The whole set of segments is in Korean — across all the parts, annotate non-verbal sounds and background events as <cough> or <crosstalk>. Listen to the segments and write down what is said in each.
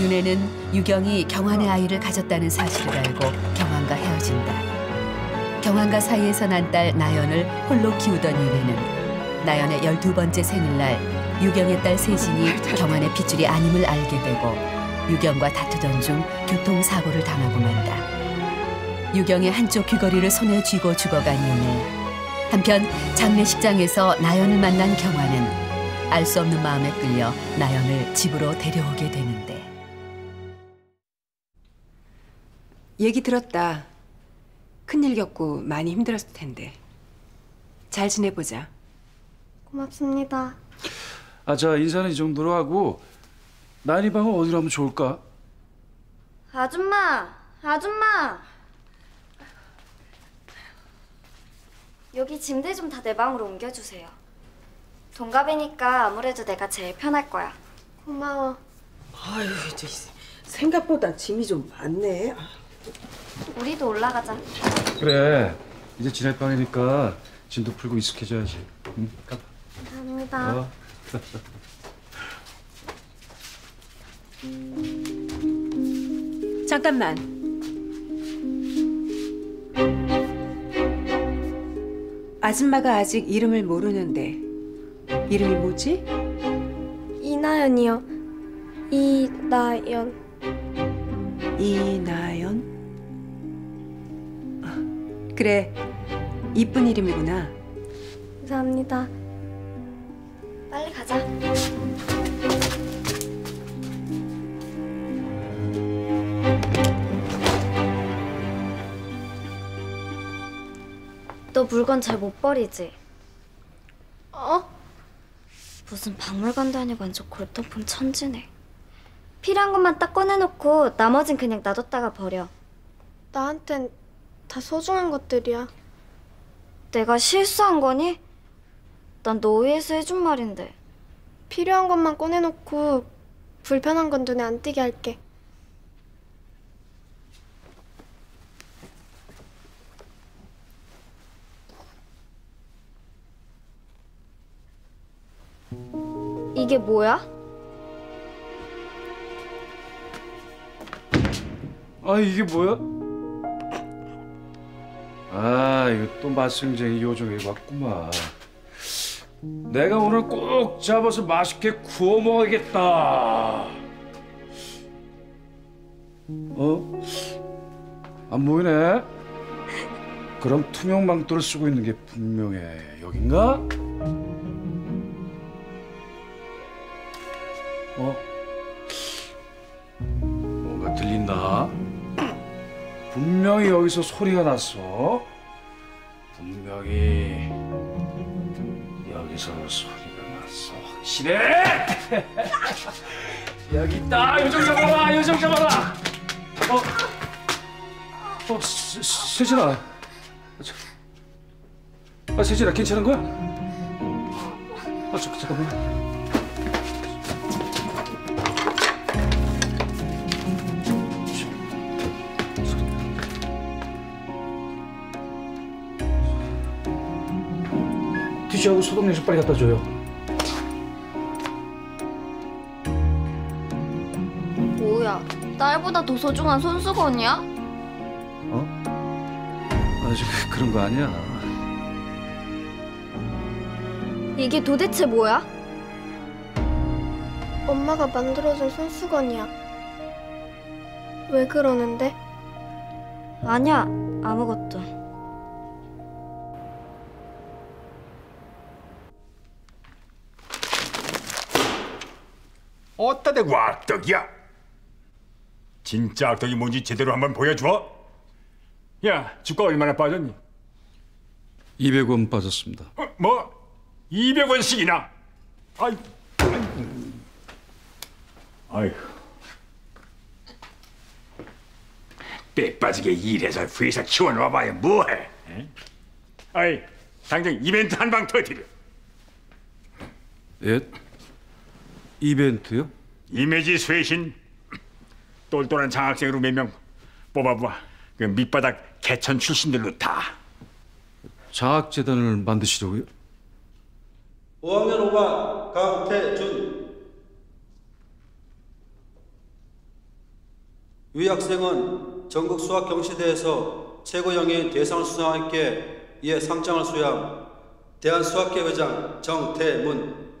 윤혜는 유경이 경환의 아이를 가졌다는 사실을 알고 경환과 헤어진다. 경환과 사이에서 난 딸 나연을 홀로 키우던 윤혜는 나연의 열두 번째 생일날 유경의 딸 세진이 경환의 핏줄이 아님을 알게 되고 유경과 다투던 중 교통사고를 당하고 만다. 유경의 한쪽 귀걸이를 손에 쥐고 죽어간 윤혜. 한편 장례식장에서 나연을 만난 경환은 알수 없는 마음에 끌려 나연을 집으로 데려오게 되는 얘기 들었다. 큰일 겪고 많이 힘들었을 텐데. 잘 지내보자. 고맙습니다. 아, 자 인사는 이 정도로 하고 나니 방은 어디로 하면 좋을까? 아줌마, 아줌마. 여기 짐들 좀 다 내 방으로 옮겨주세요. 동갑이니까 아무래도 내가 제일 편할 거야. 고마워. 아유, 저 생각보다 짐이 좀 많네. 우리도 올라가자. 그래 이제 지낼 방이니까 짐도 풀고 익숙해져야지. 응, 가. 감사합니다. 어. <laughs> 잠깐만. 아줌마가 아직 이름을 모르는데 이름이 뭐지? 이나연이요. 이나연. 이나연? 아, 그래, 이쁜 이름이구나. 감사합니다. 빨리 가자. 너 물건 잘 못 버리지? 어? 무슨 박물관도 아니고 완전 골동품 천지네. 필요한 것만 딱 꺼내놓고 나머진 그냥 놔뒀다가 버려. 나한텐 다 소중한 것들이야. 내가 실수한 거니? 난 너 위해서 해준 말인데. 필요한 것만 꺼내놓고 불편한 건 눈에 안 띄게 할게. 이게 뭐야? 아 이게 뭐야? 아 이거 또 맛승쟁이 요정이 왔구만. 내가 오늘 꼭 잡아서 맛있게 구워 먹어야겠다. 어? 안 보이네? 그럼 투명 망토를 쓰고 있는 게 분명해. 여긴가? 어? 뭔가 들린다. 분명히 여기서 소리가 났어. 분명히 여기서 소리가 났어. 확실해? <laughs> 여기 있다. 요정 잡아라. 요정 잡아라. 어, 어, 세- 세- 세진아. 저- 아, 세진아, 괜찮은 거야? 아, 저, 잠깐만. 티슈하고 소독용수 빨리 갖다 줘요. 뭐야? 딸보다 더 소중한 손수건이야? 어? 아직 그런 거 아니야. 이게 도대체 뭐야? 엄마가 만들어준 손수건이야. 왜 그러는데? 아니야, 아무것도. 어따 대고 악덕이야? 진짜 악덕이 뭔지 제대로 한번 보여줘. 야, 주가 얼마나 빠졌니? 200원 빠졌습니다. 어, 뭐? 200원씩이나? 아이, 아이고. 때 빠지게 일해서 회사 키워놔봐야 뭐해? 에? 아이, 당장 이벤트 한 방 터뜨려. 예? 이벤트요? 이미지 쇄신 똘똘한 장학생으로 몇 명 뽑아봐. 그 밑바닥 개천 출신들로 다. 장학재단을 만드시려고요? 5학년 5반 강태준 유 학생은 전국 수학 경시대회에서 최고영예인 대상을 수상한 게 이에 상장을 수여함. 대한수학회 의장 정태문.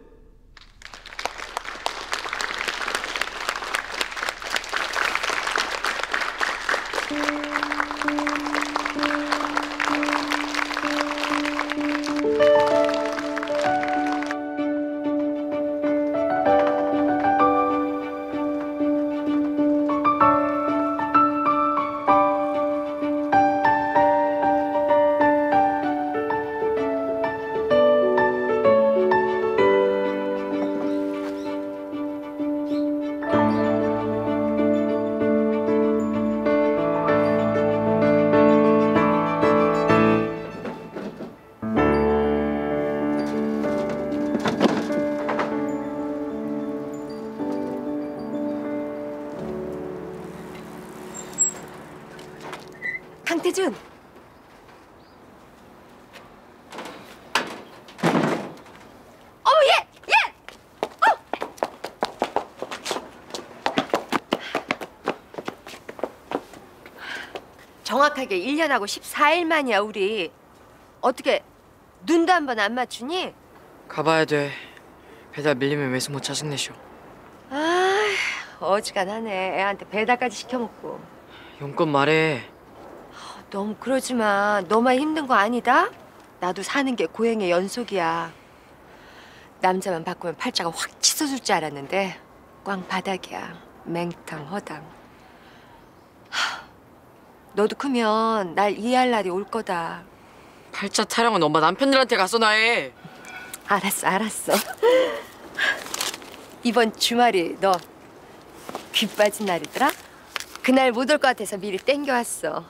정확하게 1년하고 14일 만이야 우리 어떻게 눈도 한 번 안 맞추니? 가봐야 돼. 배달 밀리면 외숙모 짜증내셔. 아 어지간하네 애한테 배달까지 시켜먹고 용건 말해. 너무 그러지 마 너만 힘든 거 아니다? 나도 사는 게 고행의 연속이야 남자만 바꾸면 팔자가 확 치솟을 줄 알았는데 꽝 바닥이야 맹탕 허당 하, 너도 크면 날 이해할 날이 올 거다 팔자 타령은 엄마 남편들한테 가서 나 해. 알았어, 알았어. 이번 주말이 너 귀 빠진 날이더라? 그날 못 올 것 같아서 미리 땡겨왔어.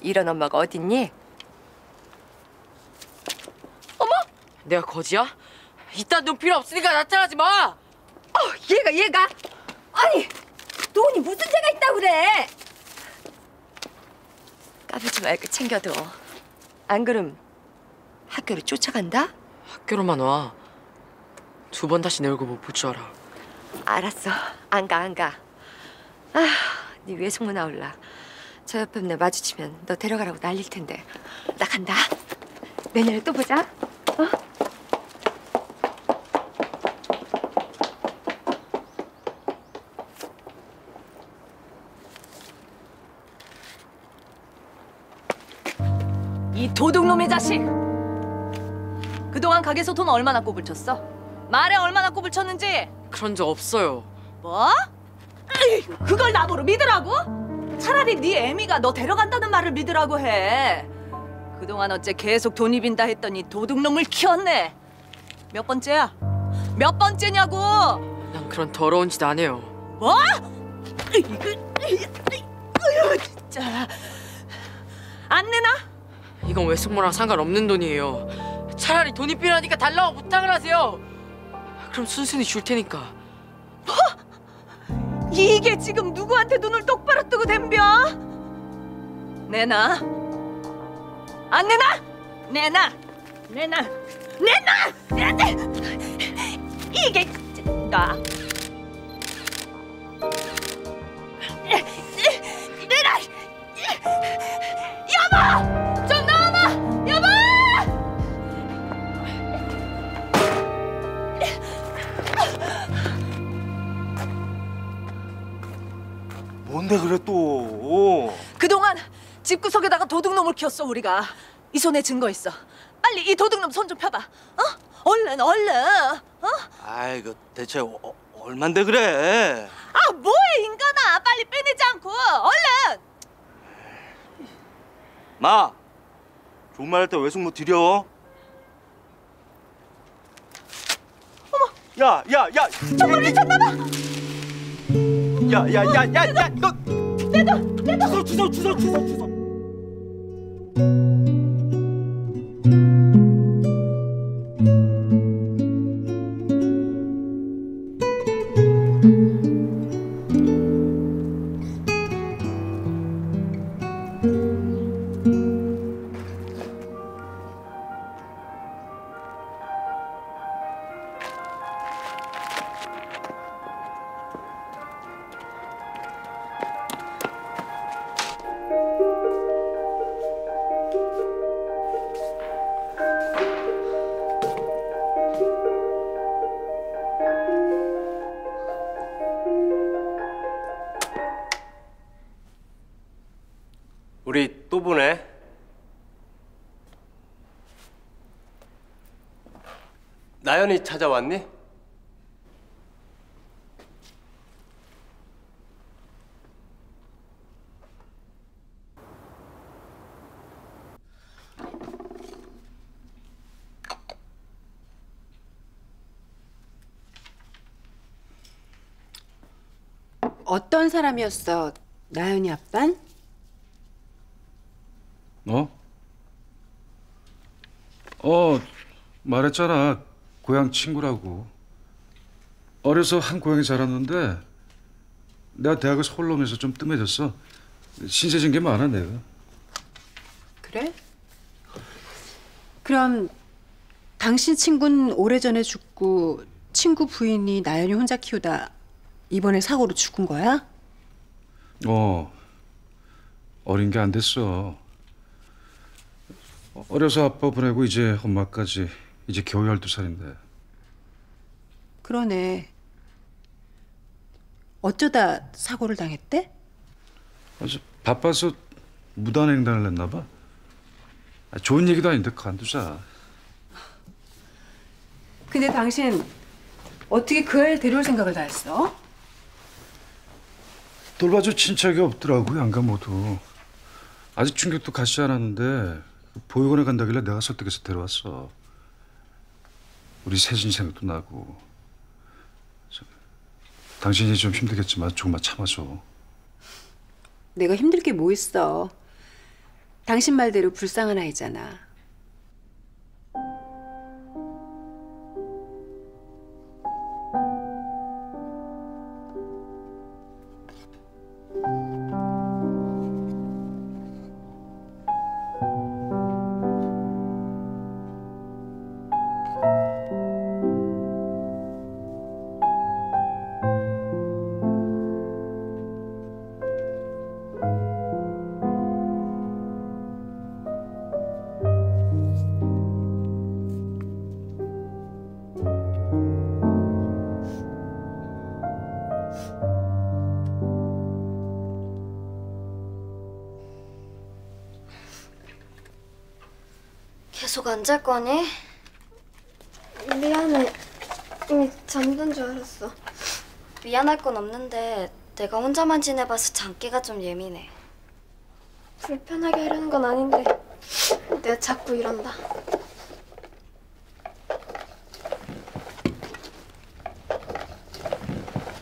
이런 엄마가 어딨니? 내가 거지야? 이딴 돈 필요 없으니까 나타나지 마. 어, 얘가 얘가 아니 돈이 무슨 죄가 있다고 그래? 까불지 말고 챙겨둬. 안 그럼 학교를 쫓아간다? 학교로만 와. 두 번 다시 내 얼굴 못 볼 줄 알아. 알았어. 안 가, 안 가. 아, 네 외숙모 나올라. 저 옆에 내 마주치면 너 데려가라고 난릴 텐데. 나 간다. 내년에 또 보자. 어? 도둑놈의 자식! 그동안 가게에서 돈 얼마나 꼬불 쳤어? 말에 얼마나 꼬불 쳤는지? 그런 적 없어요. 뭐? 그걸 나보러 믿으라고? 차라리 네 애미가 너 데려간다는 말을 믿으라고 해. 그동안 어째 계속 돈이 빈다 했더니 도둑놈을 키웠네. 몇 번째야? 몇 번째냐고? 난 그런 더러운 짓 안 해요. 뭐? 이거, 이거 진짜 안 내나? 이건 외숙모랑 상관없는 돈이에요. 차라리 돈이 필요하니까 달라고 부탁을 하세요. 그럼 순순히 줄 테니까. 이게 지금 누구한테 눈을 똑바로 뜨고 덤벼? 내놔. 안 내놔? 내놔. 내놔. 내놔. 내놔. 이게 나. 내놔. 여보, 그래 또? 그동안 집구석에다가 도둑놈을 키웠어 우리가 이 손에 증거 있어 빨리 이 도둑놈 손 좀 펴봐 어? 얼른 얼른 어? 아이 그 대체 어, 얼만데 그래? 아 뭐해 인간아 빨리 빼내지 않고 얼른 마, 좋은 말 할 때 외숙모 드려. 어머, 야, 야, 야, 정말 미쳤나봐 야, 야, 야, 야, 야, 너 내돈 내돈 주소, 주소, 주소, 주소, 주소. 나연이 찾아왔니? 어떤 사람이었어? 나연이 아빤? 어? 어, 말했잖아. 고향 친구라고. 어려서 한 고향에 자랐는데 내가 대학을 홀로 오면서 좀 뜸해졌어. 신세진 게 많아 내가. 그래? 그럼 당신 친구는 오래전에 죽고 친구 부인이 나연이 혼자 키우다 이번에 사고로 죽은 거야? 어, 어린 게 안 됐어. 어려서 아빠 보내고 이제 엄마까지 이제 겨우 12살인데. 그러네. 어쩌다 사고를 당했대? 아주 바빠서 무단횡단을 했나 봐. 아, 좋은 얘기도 아닌데 간두자. 근데 당신 어떻게 그 애를 데려올 생각을 다 했어? 돌봐줄 친척이 없더라고 양가 모두. 아직 충격도 갖지 않았는데 보육원에 간다길래 내가 설득해서 데려왔어. 우리 세진 생각도 나고. 저, 당신이 좀 힘들겠지만 조금만 참아줘. 내가 힘들 게 뭐 있어. 당신 말대로 불쌍한 아이잖아. 잘 거니? 미안해. 이미 잠든 줄 알았어. 미안할 건 없는데 내가 혼자만 지내봐서 장기가 좀 예민해. 불편하게 하려는 건 아닌데 내가 자꾸 이런다.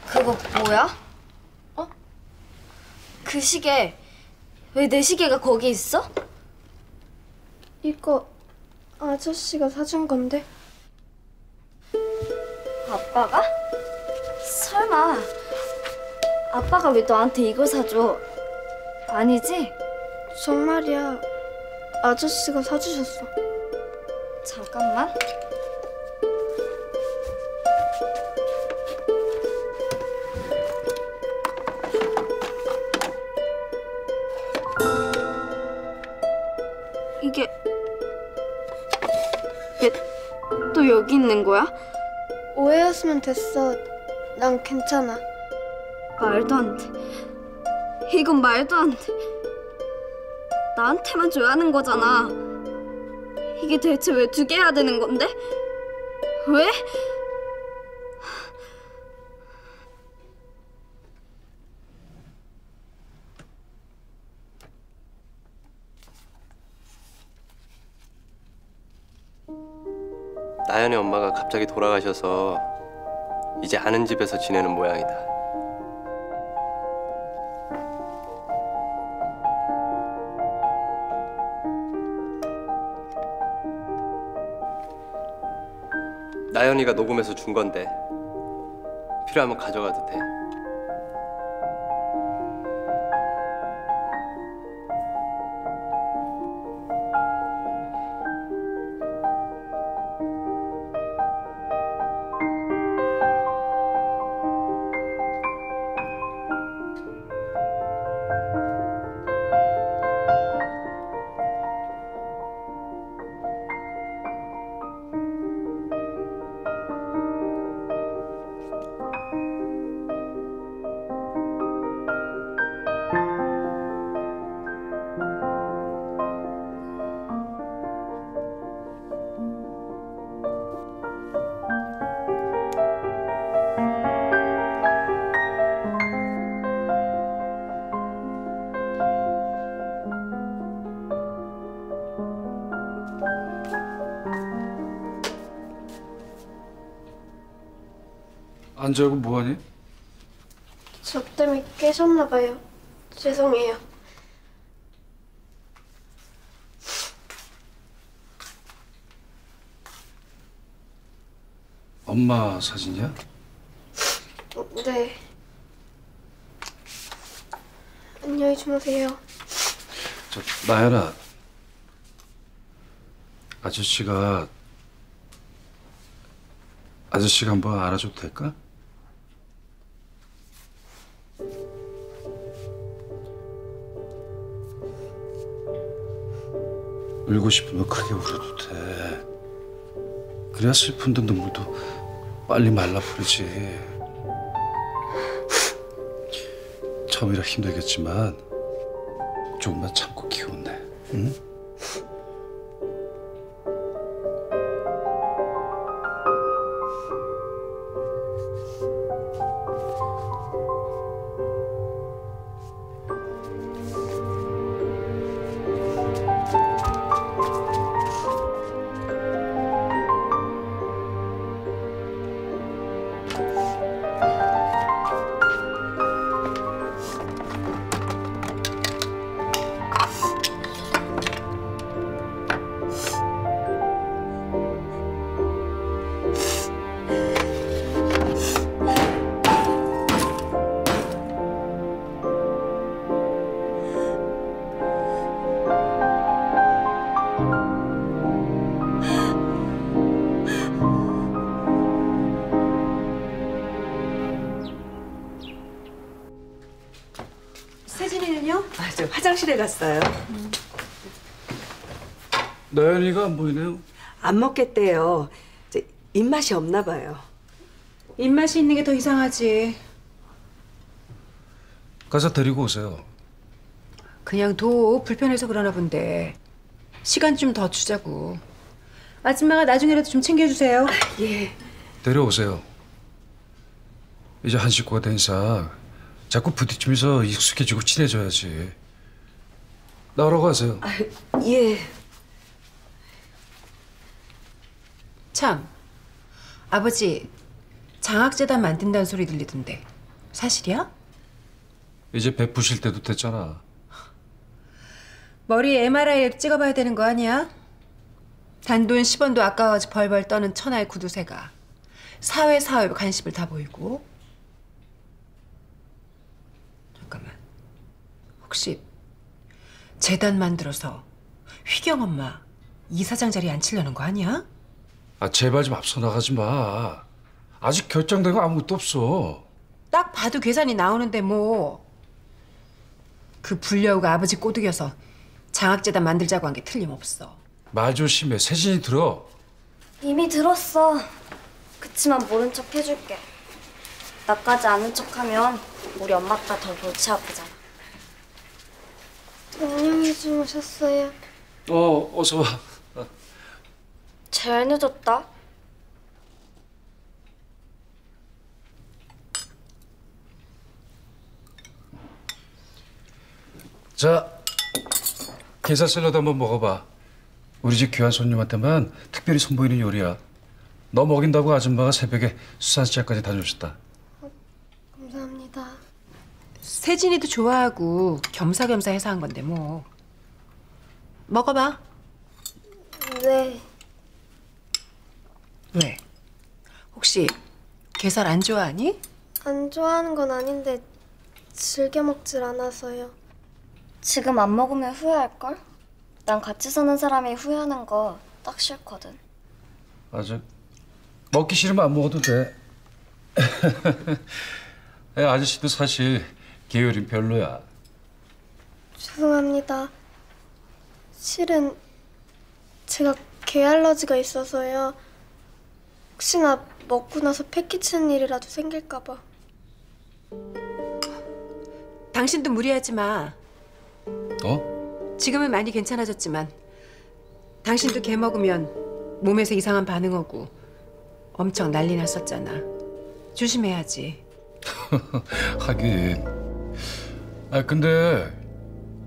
그거 뭐야? 어? 그 시계 왜 내 시계가 거기 있어? 이거 아저씨가 사준 건데. 아빠가? 설마 아빠가 왜 너한테 이걸 사줘? 아니지? 정말이야. 아저씨가 사주셨어. 잠깐만. 또 여기 있는 거야? 오해였으면 됐어. 난 괜찮아. 말도 안 돼. 이건 말도 안 돼. 나한테만 줘야 하는 거잖아. 이게 대체 왜 두 개 해야 되는 건데? 왜? 갑자기 돌아가셔서 이제 아는 집에서 지내는 모양이다. 나연이가 녹음해서 준 건데 필요하면 가져가도 돼. 안 자고 뭐하니? 저 때문에 깨셨나 봐요. 죄송해요. 엄마 사진이야? 네. 안녕히 주무세요. 저 나연아 아저씨가 아저씨가 한번 알아줘도 될까? 울고 싶으면 크게 울어도 돼. 그래야 슬픈데 눈물도 빨리 말라버리지. 처음이라 힘들겠지만 조금만 참고 키운네. 응? 화장실에 갔어요. 나연이가 안 보이네요. 안 먹겠대요. 저 입맛이 없나 봐요. 입맛이 있는 게 더 이상하지. 가서 데리고 오세요. 그냥 도 불편해서 그러나 본데 시간 좀 더 주자고. 아줌마가 나중에라도 좀 챙겨주세요. 예. 데려오세요. 이제 한 식구가 된 이상 자꾸 부딪히면서 익숙해지고 친해져야지. 나오라고 하세요. 예. 참, 아버지 장학재단 만든다는 소리 들리던데 사실이야? 이제 베푸실 때도 됐잖아. 머리 MRI 찍어봐야 되는 거 아니야? 단돈 10원도 아까워서 벌벌 떠는 천하의 구두쇠가 사회 사회 관심을 다 보이고 잠깐만 혹시 재단 만들어서 휘경 엄마 이사장 자리에 앉히려는 거 아니야? 아 제발 좀 앞서 나가지 마. 아직 결정된 거 아무것도 없어. 딱 봐도 계산이 나오는데 뭐. 그 불려우가 아버지 꼬드겨서 장학재단 만들자고 한 게 틀림없어. 말 조심해. 세진이 들어. 이미 들었어. 그치만 모른 척 해줄게. 나까지 아는 척하면 우리 엄마 아빠 더 골치 아프잖아. 안녕히 주무셨어요. 어 어서 와. 제일 늦었다. 자 게살 샐러드 한번 먹어봐. 우리 집 귀한 손님한테만 특별히 선보이는 요리야. 너 먹인다고 아줌마가 새벽에 수산시장까지 다녀오셨다. 세진이도 좋아하고 겸사겸사 해서 한 건데 뭐. 먹어봐. 네. 왜? 혹시 게살 안 좋아하니? 안 좋아하는 건 아닌데 즐겨 먹질 않아서요. 지금 안 먹으면 후회할걸? 난 같이 사는 사람이 후회하는 거 딱 싫거든. 아저 먹기 싫으면 안 먹어도 돼. <laughs> 애 아저씨도 사실 게으름 별로야. 죄송합니다. 실은 제가 게 알러지가 있어서요. 혹시나 먹고 나서 폐 끼치는 일이라도 생길까 봐. 당신도 무리하지 마. 어? 지금은 많이 괜찮아졌지만 당신도 개 먹으면 몸에서 이상한 반응 오고 엄청 난리 났었잖아. 조심해야지. <laughs> 하긴. 아 근데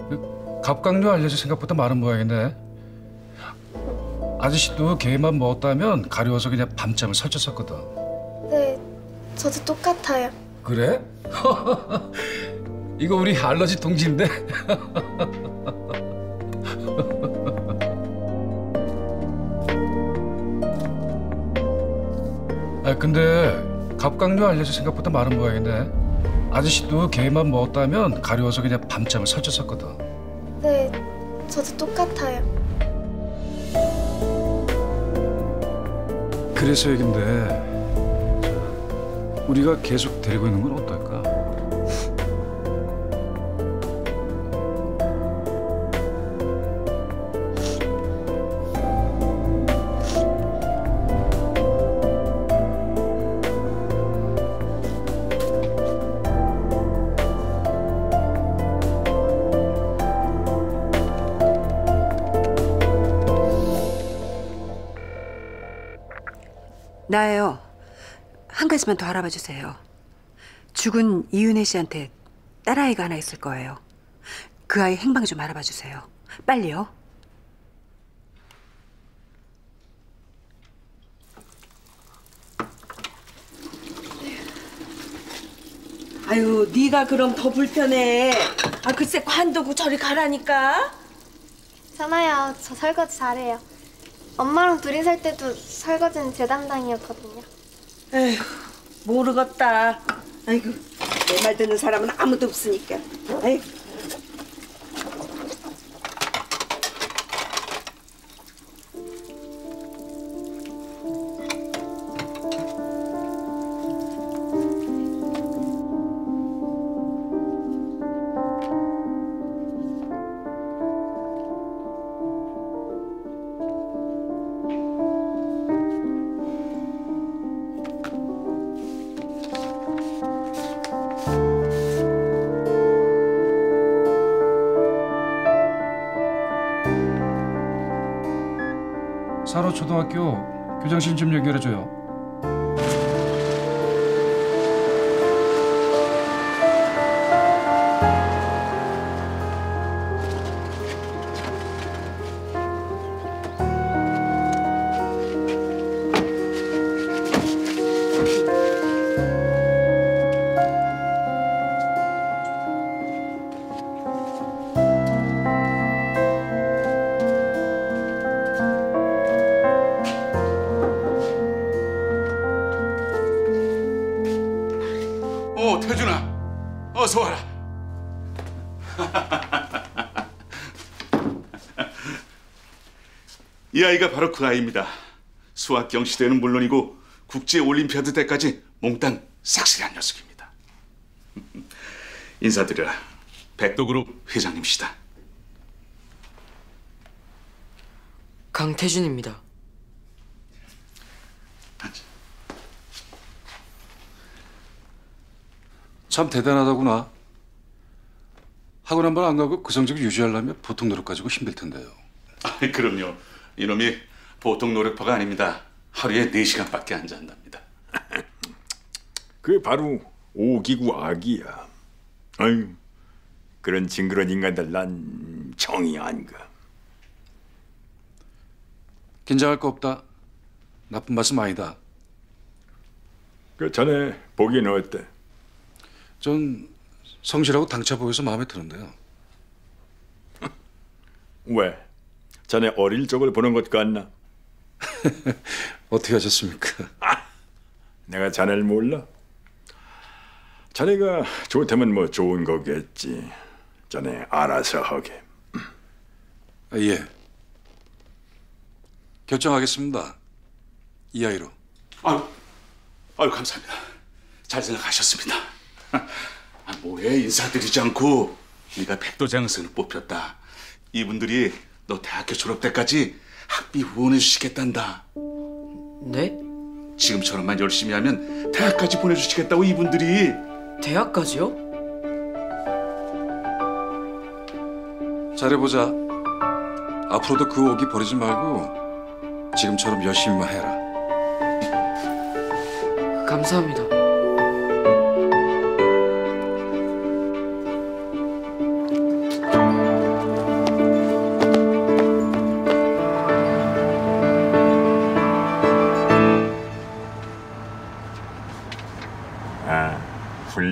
그 갑각류 알려져 생각보다 많은 모양이네. 아저씨도 게만 먹었다면 가려워서 그냥 밤잠을 설쳤었거든. 네, 저도 똑같아요. 그래? <laughs> 이거 우리 알러지 동지인데? <laughs> 아 근데 갑각류 알러지 생각보다 많은 모양이네. 아저씨도 개만 먹었다면 가려워서 그냥 밤잠을 설쳤었거든. 네, 저도 똑같아요. 그래서 얘긴데 저, 우리가 계속 데리고 있는 건 어떨까? 나예요. 한 가지만 더 알아봐 주세요. 죽은 이윤혜 씨한테 딸아이가 하나 있을 거예요. 그 아이 행방 좀 알아봐 주세요. 빨리요. 아유, 네가 그럼 더 불편해. 아, 글쎄 관두고 저리 가라니까. 괜찮아요. 저 설거지 잘해요. 엄마랑 둘이 살 때도 설거지는 제 담당이었거든요. 에휴, 모르겠다. 아이고, 내 말 듣는 사람은 아무도 없으니까. 아이. 산호 초등학교 교장실 좀 연결해줘요. 이 아이가 바로 그 아이입니다. 수학 경시대는 물론이고 국제 올림피아드 때까지 몽땅 싹쓸이한 녀석입니다. <laughs> 인사드려 백도그룹 회장님시다. 강태준입니다. 참 대단하다구나. 학원 한 번 안 가고 그 성적 유지하려면 보통 노력 가지고 힘들 텐데요. 아, 그럼요. 이놈이 보통 노력파가 아닙니다. 하루에 4시간밖에 안 잔답니다. 그 바로 오기구 악이야. 아유, 그런 징그런 인간들 난 정이 안 가. 긴장할 거 없다. 나쁜 말씀 아니다. 그 전에 보기는 어때? 전 성실하고 당차 보여서 마음에 드는데요. 왜? 전에 어릴 적을 보는 것 같나? <laughs> 어떻게 하셨습니까? 내가 자네를 몰라? 자네가 좋다면 뭐 좋은 거겠지. 자네 알아서 하게. 아, 예. 결정하겠습니다. 이 아이로. 아유, 아유 감사합니다. 잘 생각하셨습니다. <laughs> 아, 뭐해 인사드리지 않고 네가 백도장승을 뽑혔다. 이분들이 너 대학교 졸업 때까지 학비 후원해 주시겠단다. 네? 지금처럼만 열심히 하면 대학까지 보내주시겠다고 이분들이. 대학까지요? 잘해보자. 앞으로도 그 오기 버리지 말고 지금처럼 열심히만 해라. 감사합니다.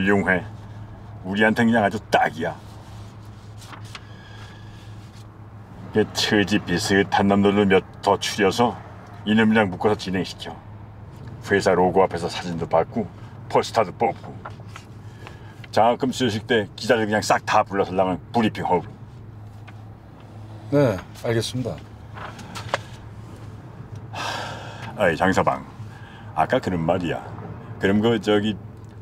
훌륭해. 우리한테 그냥 아주 딱이야. 그 처지 비슷한 놈들을 몇더 추려서 이놈이랑 묶어서 진행시켜. 회사 로고 앞에서 사진도 받고 포스터도 뽑고. 장학금 수여식 때 기자들 그냥 싹 다 불러서 나면 브리핑 하고. 네, 알겠습니다. 아이 장서방, 아까 그런 말이야. 그럼 그 저기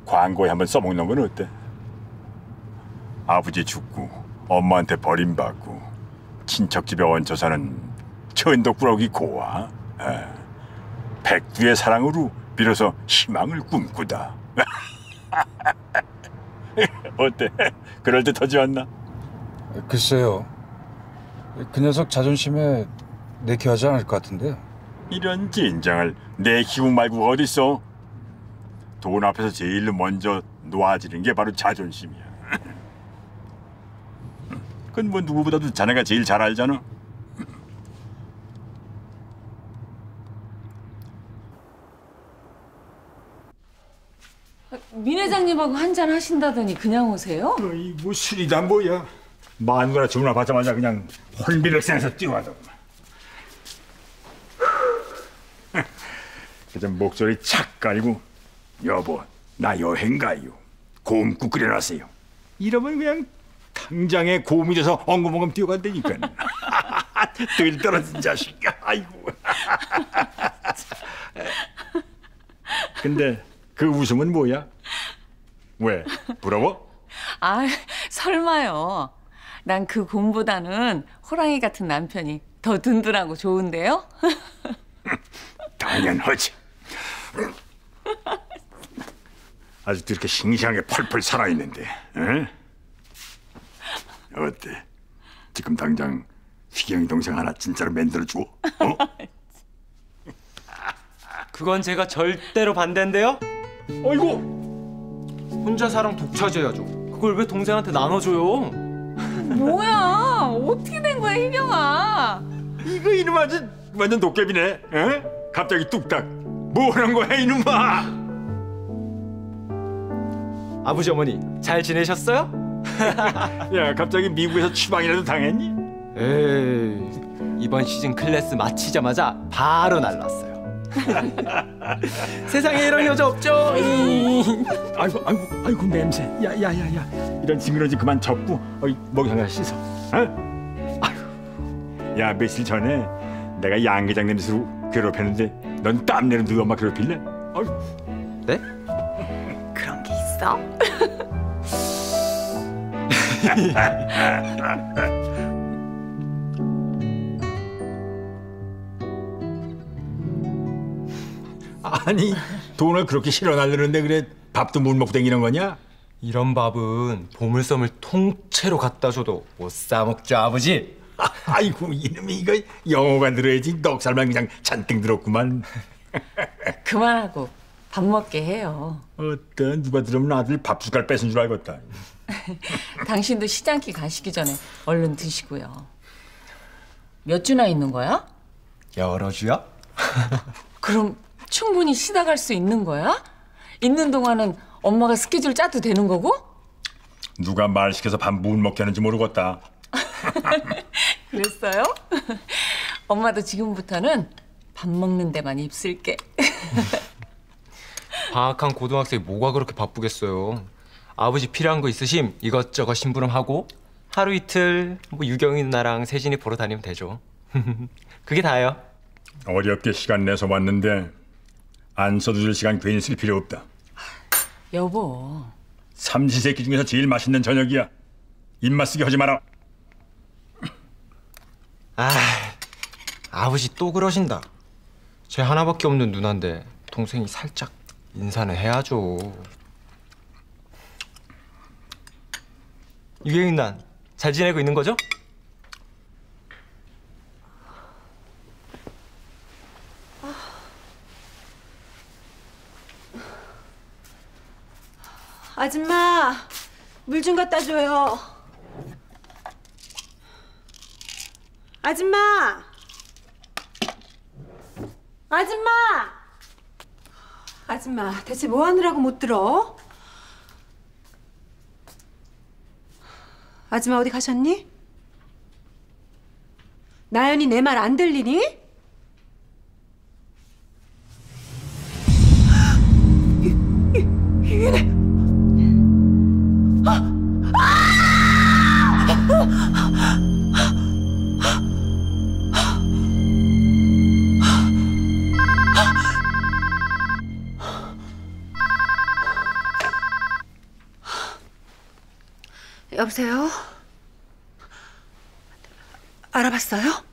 광고에 한번 써먹는 건 어때? 아버지 죽고 엄마한테 버림받고 친척 집에 얹혀 사는 천덕꾸러기 고아 에, 백두의 사랑으로 비로소 희망을 꿈꾸다. <laughs> 어때? 그럴 듯하지 않나? 글쎄요. 그 녀석 자존심에 내키하지 않을 것 같은데요. 이런 젠장을 내키고 말고 어딨어? 돈 앞에서 제일 먼저 놓아지는 게 바로 자존심이야. 그건 뭐 누구보다도 자네가 제일 잘 알잖아. 민 회장님하고 한잔 하신다더니 그냥 오세요? 어이 뭐 술이다 뭐야. 마누라 전화 받자마자 그냥 혼비를 생해서 뛰어가더구만. <laughs> 그저 목소리 착 깔고 여보 나 여행 가요. 곰국 끓여놨어요. 이러면 그냥 당장에 곰이 돼서 엉금엉금 뛰어간다니까. <laughs> 들 떨어진 자식. 아이고. <laughs> 근데 그 웃음은 뭐야? 왜? 부러워? 아, 설마요. 난 그 곰보다는 호랑이 같은 남편이 더 든든하고 좋은데요? <laughs> 당연하지. 아직도 이렇게 싱싱하게 펄펄 살아있는데, 에? 어때? 지금 당장 휘경이 동생 하나 진짜로 만들어줘. 어? <laughs> 그건 제가 절대로 반대인데요. 어이구. 혼자 사랑 독차지해야죠. 그걸 왜 동생한테 나눠줘요? 뭐야? 어떻게 된 거야, 희경아? 이거 이놈 아주 완전 도깨비네. 에? 갑자기 뚝딱. 뭐 하는 거야 이놈아? 아버지 어머니 잘 지내셨어요? <laughs> 야 갑자기 미국에서 추방이라도 당했니? 에이 이번 시즌 클래스 마치자마자 바로 날랐어요. <laughs> 세상에 이런 여자 없죠? <laughs> 아이고 아이고 아이고 냄새. 야야야야. 이런 징그러지 그만 접고 어이 목이 하나 씻어. 어? 아유. 야 며칠 전에 내가 양계장 냄새로 괴롭혔는데 넌 땀내는 누가 엄마 괴롭힐래? 어이. 네? 있어? <laughs> 아니 돈을 그렇게 실어 날르는데 그래 밥도 못 먹고 댕기는 거냐? 이런 밥은 보물섬을 통째로 갖다 줘도 못 사 먹죠 아버지. 아이고 이놈이 이거 영어가 들어야지 넉살만 그냥 잔뜩 들었구만. 그만하고 밥 먹게 해요. 어떤 누가 들으면 아들 밥 숟갈 뺏은 줄 알겠다. <laughs> 당신도 시장길 가시기 전에 얼른 드시고요. 몇 주나 있는 거야? 여러 주야? <laughs> 그럼 충분히 쉬다 갈 수 있는 거야? 있는 동안은 엄마가 스케줄 짜도 되는 거고? 누가 말 시켜서 밥 못 먹게 하는지 모르겠다. <laughs> 그랬어요? 엄마도 지금부터는 밥 먹는 데만 입쓸게. 방학한 고등학생이 뭐가 그렇게 바쁘겠어요. 아버지 필요한 거 있으심 이것저것 심부름하고 하루 이틀 뭐 유경이 누나랑 세진이 보러 다니면 되죠. <laughs> 그게 다예요. 어렵게 시간 내서 왔는데 안 써도 시간 괜히 쓸 필요 없다. 여보. 삼시세끼 중에서 제일 맛있는 저녁이야. 입맛 쓰게 하지 마라. 아, 아버지 또 그러신다. 제 하나밖에 없는 누나인데 동생이 살짝 인사는 해야죠. 누나 잘 지내고 있는 거죠? 아줌마, 물 좀 갖다 줘요. 아줌마! 아줌마! 아줌마, 대체 뭐 하느라고 못 들어? 아줌마 어디 가셨니? 나연이 내 말 안 들리니? 유, 유, 유네 여보세요? 알아봤어요?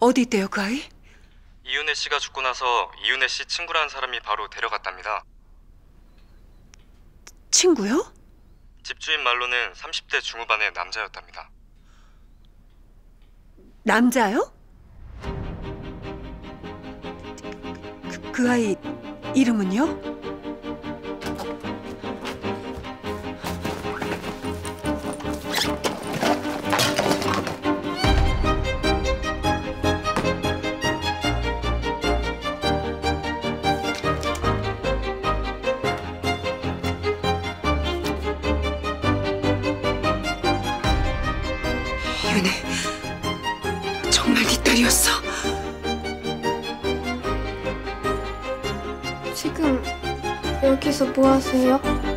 어디 있대요, 그 아이? 이윤혜 씨가 죽고 나서 이윤혜 씨 친구라는 사람이 바로 데려갔답니다. 친구요? 집주인 말로는 30대 중후반의 남자였답니다. 남자요? 그, 그 아이 이름은요? 여기서 뭐 하세요?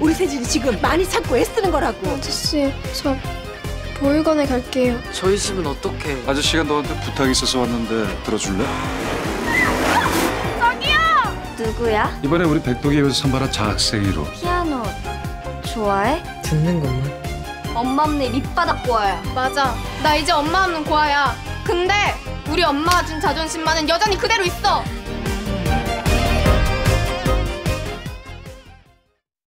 우리 세진이 지금 많이 찾고 애쓰는 거라고. 아저씨, 저 보육원에 갈게요. 저희 집은 어떻게? 아저씨가 너한테 부탁이 있어서 왔는데 들어줄래? 누구야? 이번에 우리 백도기에서 선발한 장학생이로 피아노 좋아해? 듣는 것만. 엄마 없네 밑바닥 고아야. 맞아. 나 이제 엄마 없는 고아야. 근데 우리 엄마가 준 자존심만은 여전히 그대로 있어.